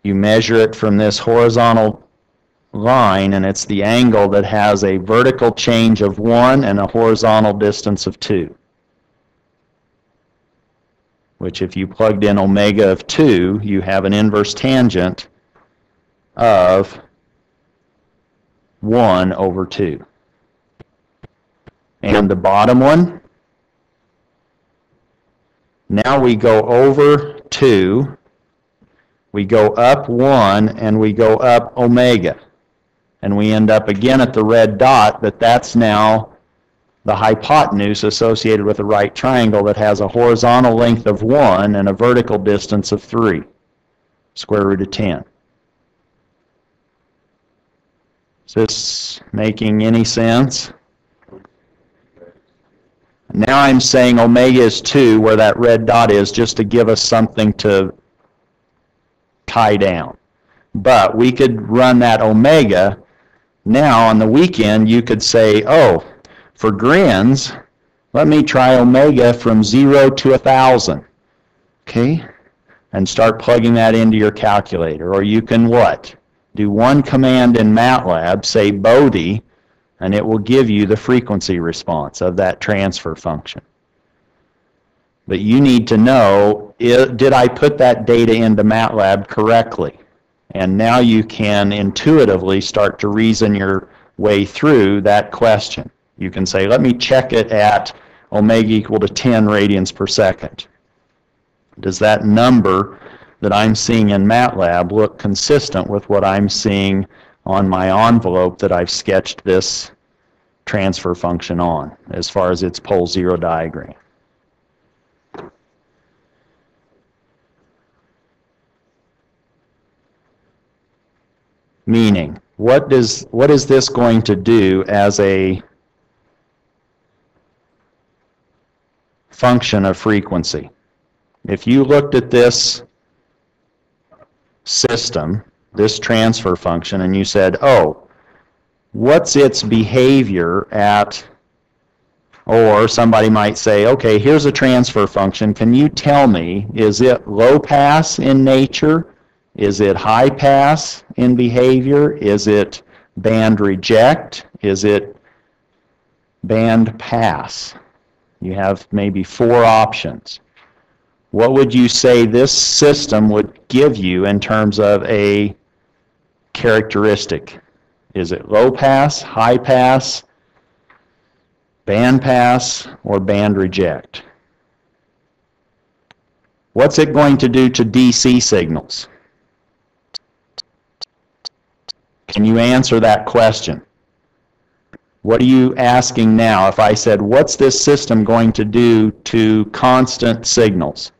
You measure it from this horizontal line, and it's the angle that has a vertical change of 1 and a horizontal distance of 2, which if you plugged in omega of 2, you have an inverse tangent of 1 over 2. And the bottom one, now we go over 2, we go up 1, and we go up omega. And we end up again at the red dot, but that's now the hypotenuse associated with a right triangle that has a horizontal length of 1 and a vertical distance of 3, square root of 10. Is this making any sense? Now I'm saying omega is 2, where that red dot is, just to give us something to tie down. But we could run that omega. Now on the weekend, you could say, oh, for grins, let me try omega from 0 to 1,000. Okay? And start plugging that into your calculator. Or you can what? Do one command in MATLAB, say Bode, and it will give you the frequency response of that transfer function. But you need to know, did I put that data into MATLAB correctly? And now you can intuitively start to reason your way through that question. You can say, let me check it at omega equal to 10 radians per second. Does that number that I'm seeing in MATLAB look consistent with what I'm seeing on my envelope that I've sketched this transfer function on as far as its pole zero diagram. Meaning, what does what is this going to do as a function of frequency? If you looked at this system, this transfer function, and you said, oh, what's its behavior at, or somebody might say, okay, here's a transfer function. Can you tell me, is it low pass in nature? Is it high pass in behavior? Is it band reject? Is it band pass? You have maybe four options what would you say this system would give you in terms of a characteristic? Is it low pass, high pass, band pass, or band reject? What's it going to do to DC signals? Can you answer that question? What are you asking now if I said, what's this system going to do to constant signals?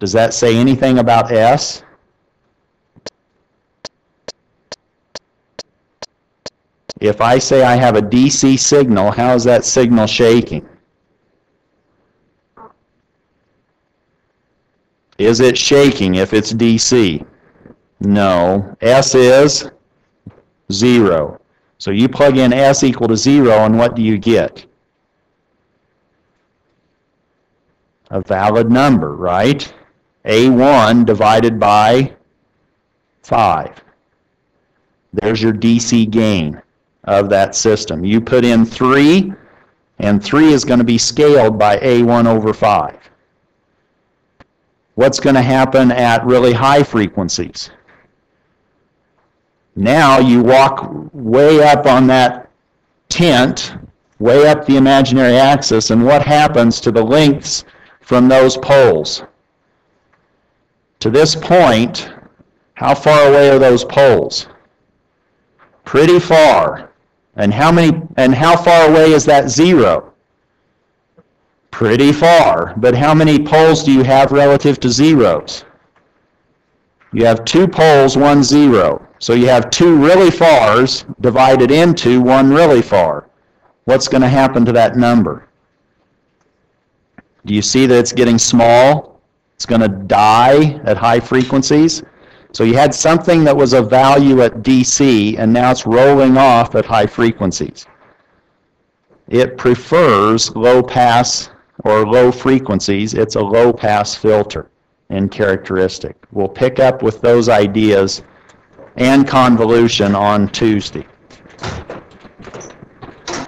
Does that say anything about S? If I say I have a DC signal, how is that signal shaking? Is it shaking if it's DC? No. S is 0. So you plug in S equal to 0, and what do you get? A valid number, right? A1 divided by 5. There's your DC gain of that system. You put in 3, and 3 is going to be scaled by A1 over 5. What's going to happen at really high frequencies? Now you walk way up on that tent, way up the imaginary axis, and what happens to the lengths from those poles? To this point, how far away are those poles? Pretty far. And how many and how far away is that zero? Pretty far. But how many poles do you have relative to zeros? You have two poles, one zero. So you have two really fars divided into one really far. What's going to happen to that number? Do you see that it's getting small? It's going to die at high frequencies. So you had something that was of value at DC, and now it's rolling off at high frequencies. It prefers low pass or low frequencies. It's a low pass filter. in characteristic. We'll pick up with those ideas and convolution on Tuesday.